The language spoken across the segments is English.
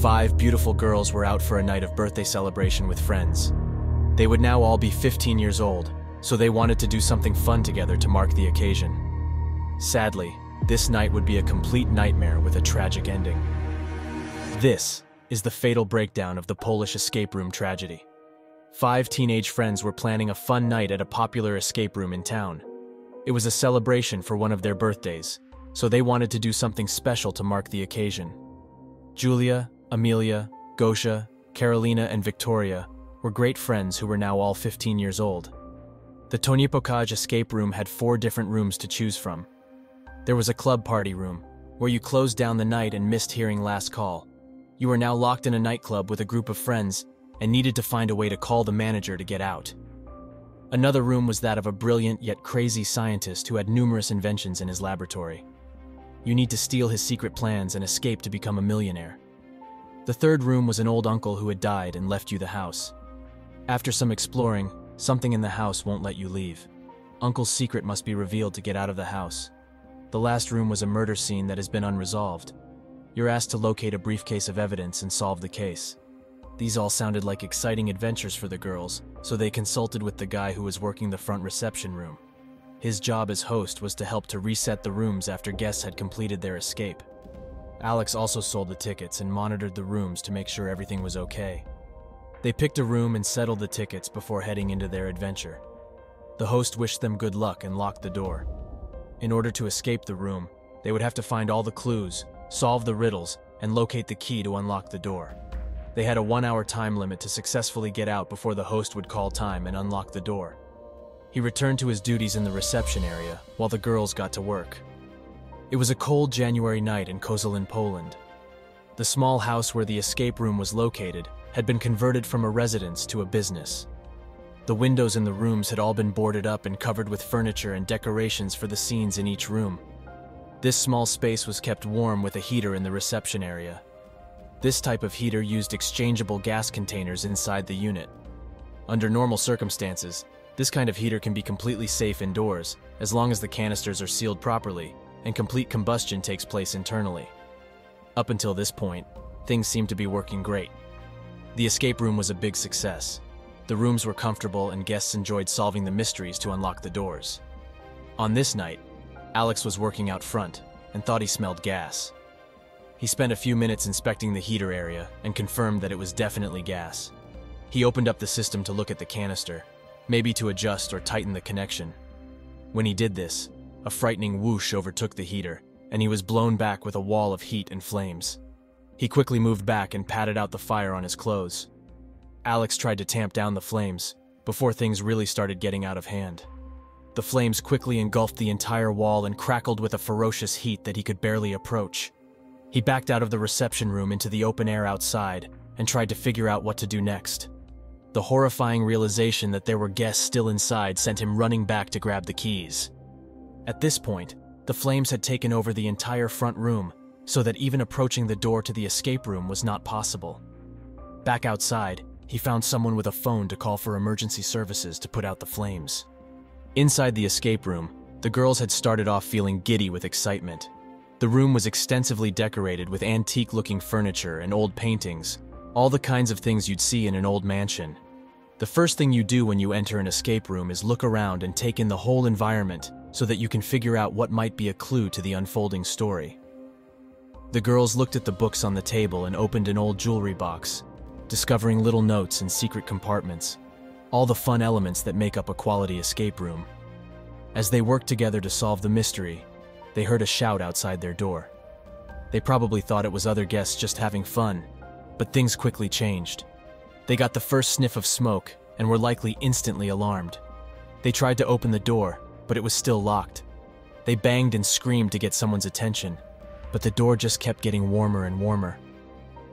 Five beautiful girls were out for a night of birthday celebration with friends. They would now all be 15 years old, so they wanted to do something fun together to mark the occasion. Sadly, this night would be a complete nightmare with a tragic ending. This is the fatal breakdown of the Polish escape room tragedy. Five teenage friends were planning a fun night at a popular escape room in town. It was a celebration for one of their birthdays, so they wanted to do something special to mark the occasion. Julia, Amelia, Gosha, Carolina, and Victoria were great friends who were now all 15 years old. The Tony Tonypokaj escape room had four different rooms to choose from. There was a club party room, where you closed down the night and missed hearing last call. You were now locked in a nightclub with a group of friends and needed to find a way to call the manager to get out. Another room was that of a brilliant yet crazy scientist who had numerous inventions in his laboratory. You need to steal his secret plans and escape to become a millionaire. The third room was an old uncle who had died and left you the house. After some exploring, something in the house won't let you leave. Uncle's secret must be revealed to get out of the house. The last room was a murder scene that has been unresolved. You're asked to locate a briefcase of evidence and solve the case. These all sounded like exciting adventures for the girls, so they consulted with the guy who was working the front reception room. His job as host was to help to reset the rooms after guests had completed their escape. Alex also sold the tickets and monitored the rooms to make sure everything was okay. They picked a room and settled the tickets before heading into their adventure. The host wished them good luck and locked the door. In order to escape the room, they would have to find all the clues, solve the riddles, and locate the key to unlock the door. They had a one hour time limit to successfully get out before the host would call time and unlock the door. He returned to his duties in the reception area while the girls got to work. It was a cold January night in Koszalin, Poland. The small house where the escape room was located had been converted from a residence to a business. The windows in the rooms had all been boarded up and covered with furniture and decorations for the scenes in each room. This small space was kept warm with a heater in the reception area. This type of heater used exchangeable gas containers inside the unit. Under normal circumstances, this kind of heater can be completely safe indoors, as long as the canisters are sealed properly and complete combustion takes place internally. Up until this point, things seemed to be working great. The escape room was a big success. The rooms were comfortable and guests enjoyed solving the mysteries to unlock the doors. On this night, Alex was working out front and thought he smelled gas. He spent a few minutes inspecting the heater area and confirmed that it was definitely gas. He opened up the system to look at the canister, maybe to adjust or tighten the connection. When he did this, a frightening whoosh overtook the heater, and he was blown back with a wall of heat and flames. He quickly moved back and patted out the fire on his clothes. Alex tried to tamp down the flames before things really started getting out of hand. The flames quickly engulfed the entire wall and crackled with a ferocious heat that he could barely approach. He backed out of the reception room into the open air outside and tried to figure out what to do next. The horrifying realization that there were guests still inside sent him running back to grab the keys. At this point, the flames had taken over the entire front room, so that even approaching the door to the escape room was not possible. Back outside, he found someone with a phone to call for emergency services to put out the flames. Inside the escape room, the girls had started off feeling giddy with excitement. The room was extensively decorated with antique looking furniture and old paintings, all the kinds of things you'd see in an old mansion. The first thing you do when you enter an escape room is look around and take in the whole environment so that you can figure out what might be a clue to the unfolding story. The girls looked at the books on the table and opened an old jewelry box, discovering little notes and secret compartments, all the fun elements that make up a quality escape room. As they worked together to solve the mystery, they heard a shout outside their door. They probably thought it was other guests just having fun, but things quickly changed. They got the first sniff of smoke and were likely instantly alarmed. They tried to open the door, but it was still locked. They banged and screamed to get someone's attention, but the door just kept getting warmer and warmer.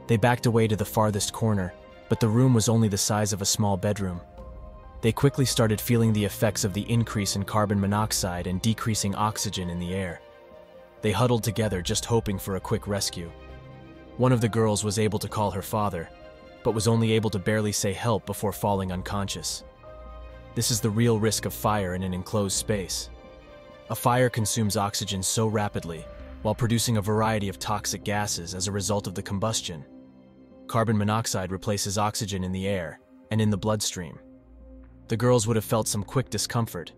They backed away to the farthest corner, but the room was only the size of a small bedroom. They quickly started feeling the effects of the increase in carbon monoxide and decreasing oxygen in the air. They huddled together, just hoping for a quick rescue. One of the girls was able to call her father, but was only able to barely say help before falling unconscious. This is the real risk of fire in an enclosed space. A fire consumes oxygen so rapidly, while producing a variety of toxic gases as a result of the combustion. Carbon monoxide replaces oxygen in the air and in the bloodstream. The girls would have felt some quick discomfort,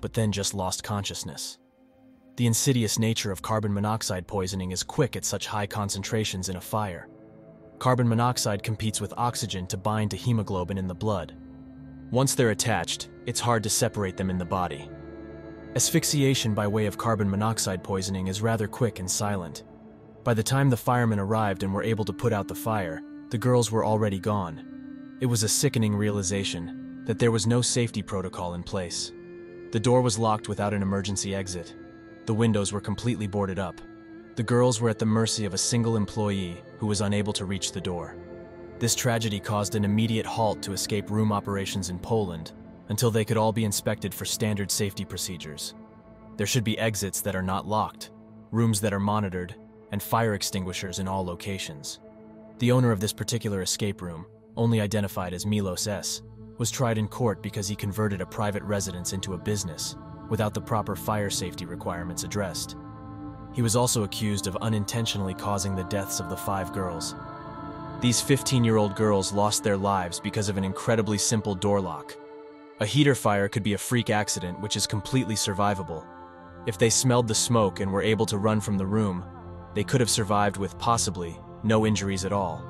but then just lost consciousness. The insidious nature of carbon monoxide poisoning is quick at such high concentrations in a fire. Carbon monoxide competes with oxygen to bind to hemoglobin in the blood. Once they're attached, it's hard to separate them in the body. Asphyxiation by way of carbon monoxide poisoning is rather quick and silent. By the time the firemen arrived and were able to put out the fire, the girls were already gone. It was a sickening realization that there was no safety protocol in place. The door was locked without an emergency exit. The windows were completely boarded up. The girls were at the mercy of a single employee who was unable to reach the door. This tragedy caused an immediate halt to escape room operations in Poland until they could all be inspected for standard safety procedures. There should be exits that are not locked, rooms that are monitored, and fire extinguishers in all locations. The owner of this particular escape room, only identified as Milos S., was tried in court because he converted a private residence into a business without the proper fire safety requirements addressed. He was also accused of unintentionally causing the deaths of the five girls. These 15 year old girls lost their lives because of an incredibly simple door lock. A heater fire could be a freak accident which is completely survivable. If they smelled the smoke and were able to run from the room, they could have survived with possibly no injuries at all.